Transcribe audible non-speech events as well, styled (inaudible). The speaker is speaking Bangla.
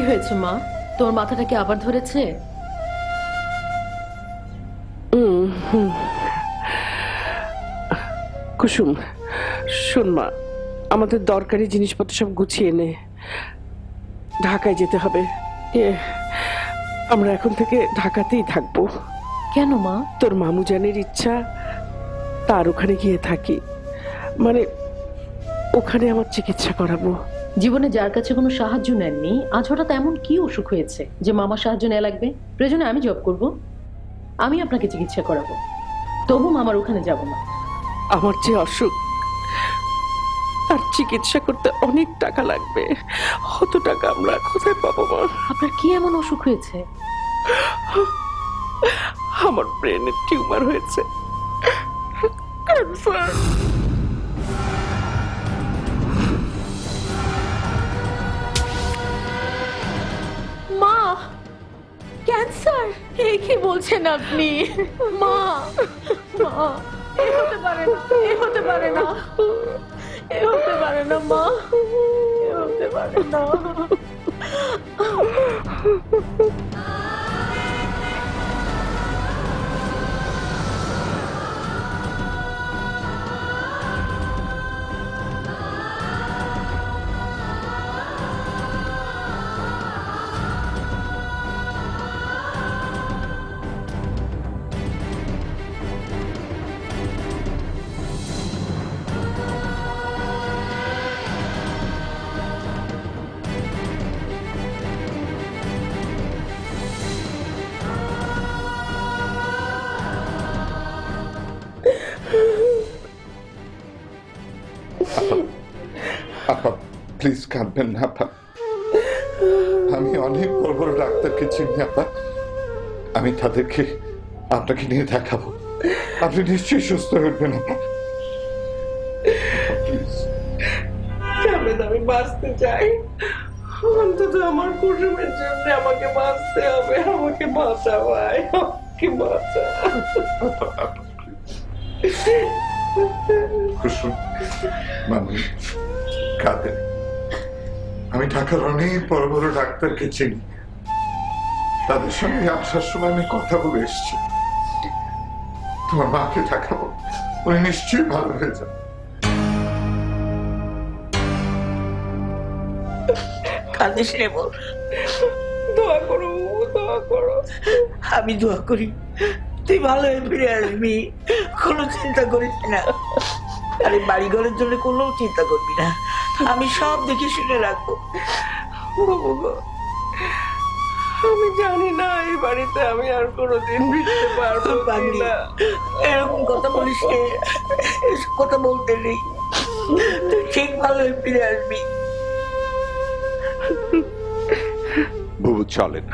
হয়েছে মা? তোর মাথাটা কি আবার ধরেছে? কুসুম শোন মা। আমাদের দরকারি জিনিসপত্র সব গুছিয়ে নে। ঢাকায় যেতে হবে। এ, আমরা এখন থেকে ঢাকাতেই থাকব। কেন মা? তোর মামু মামুজানের ইচ্ছা তার ওখানে গিয়ে থাকি। মানে ওখানে আমার চিকিৎসা করাবো। জীবনে যার কাছে কোনো সাহায্য নেননি আজ হঠাৎ এমন কি অসুখ হয়েছে যে মামা সাহায্য নেওয়া লাগবে? প্রয়োজনে আমি জব করব। আমি আপনাকে চিকিৎসা করাবো। তবু মামার ওখানে যাব না। আমার যে অসুখ তার চিকিৎসা করতে অনেক টাকা লাগবে। অত টাকা আমরা কোথায় পাবো মা আপনার কি এমন অসুখ হয়েছে? আমার ব্রেনে টিউমার হয়েছে। ক্যান্সার ক্যান্সার এ কি বলছেন আপনি? মা মা, এ হতে পারে না, এ হতে পারে না, এ হতে পারে না, মা, এ হতে পারে না। আপা প্লিজ কাঁদবেন না আপা আমি অনেক বড় বড় ডাক্তারকে চিনি আপা আমি তাদেরকে আপনাকে নিয়ে দেখাবো। আপনি নিশ্চয়ই সুস্থ হবেন আপা আমি বাঁচতে চাই। অন্তত আমার কুটুমের জন্য আমাকে বাঁচতে হবে আমাকে বাঁচা ভাই আমাকে বাঁচা (laughs) কুসুম মামনি কাঁদেন আমি ঢাকার অনেক বড় বড় ডাক্তারকে চিনি। তাদের সঙ্গে আসার সময় আমি কথা বলে এসেছি। তোমার মাকে দেখাবো। উনি নিশ্চয়ই ভালো হয়ে যাবে। আমি দোয়া করি। তুই ভালো হয়ে ফিরে আসবি। কোনো চিন্তা করিস না। আরে বাড়ি ঘরের জন্য কোনো চিন্তা করবি না। আমি সব দেখে শুনে রাখব। আমি জানি না এই বাড়িতে আমি আর কোনোদিন ফিরতে পারব না এরকম কথা বলিস। এসব কথা বলতে নেই। তুই ঠিক ভালো ফিরে আসবি। বুবু চলেন